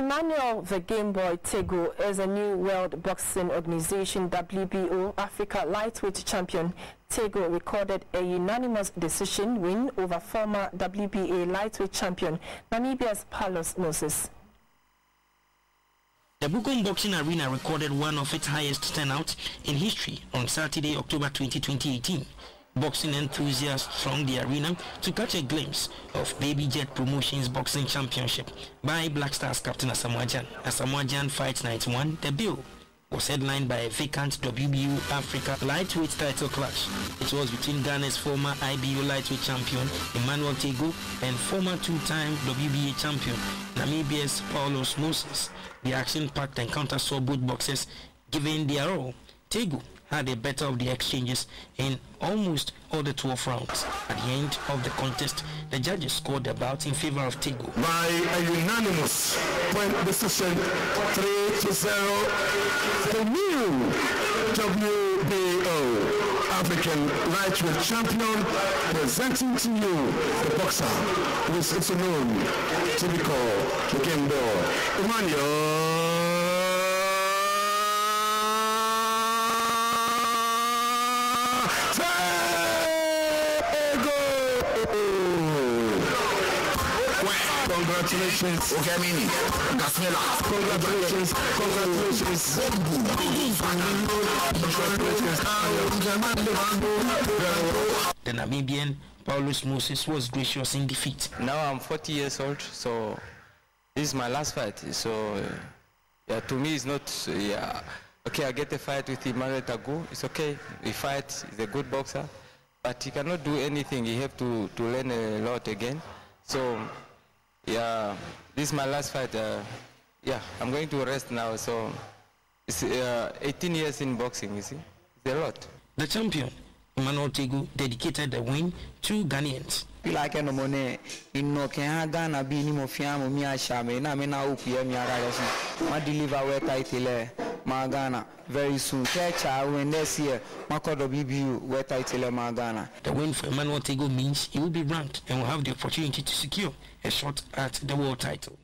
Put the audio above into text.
Emmanuel the Game Boy Tagoe is a new World Boxing Organization WBO Africa lightweight champion. Tagoe recorded a unanimous decision win over former WBA lightweight champion Namibia's Paulos Moses. The Bukom Boxing Arena recorded one of its highest turnouts in history on Saturday, October 20, 2018. Boxing enthusiasts thronged the arena to catch a glimpse of Baby Jet Promotions Boxing Championship by Black Stars captain Asamoah. Asamoah Fight Night 1, the bill was headlined by a vacant WBO Africa lightweight title clash. It was between Ghana's former IBO lightweight champion Emmanuel Tagoe and former two-time WBA champion Namibia's Paulos Moses. The action-packed encounter saw both boxers giving their all. Tagoe had a better of the exchanges in almost all the 12 rounds. At the end of the contest, the judges scored the bout in favor of Tagoe. By a unanimous point decision, 3 to 0, the new WBO African lightweight champion presenting to you the boxer who is also known to be called the Boy, Emmanuel Congratulations. Okay, Mini. Gasmela. Congratulations. Congratulations. The Namibian Paulos Moses was gracious in defeat. Now I'm 40 years old, so this is my last fight. So yeah, to me it's not yeah. Okay, I get a fight with Emmanuel Tagoe. It's okay. We fight. He's a good boxer, but he cannot do anything. He have to to learn a lot again. So yeah, this is my last fight. Uh, yeah, I'm going to rest now. So it's uh, 18 years in boxing, you see. It's a lot. The champion, Emmanuel Tagoe, dedicated the win to Ghanaians. like no mone inno ke ha Ghana bi ni mo fia mo mi asha me na me na oku ye mi ara yo ma deliver we title ma Ghana very soon. Kecha when next year. Ma ko WBU we title ma Ghana The win for Emmanuel Tagoe means he will be ranked and will have the opportunity to secure a shot at the world title.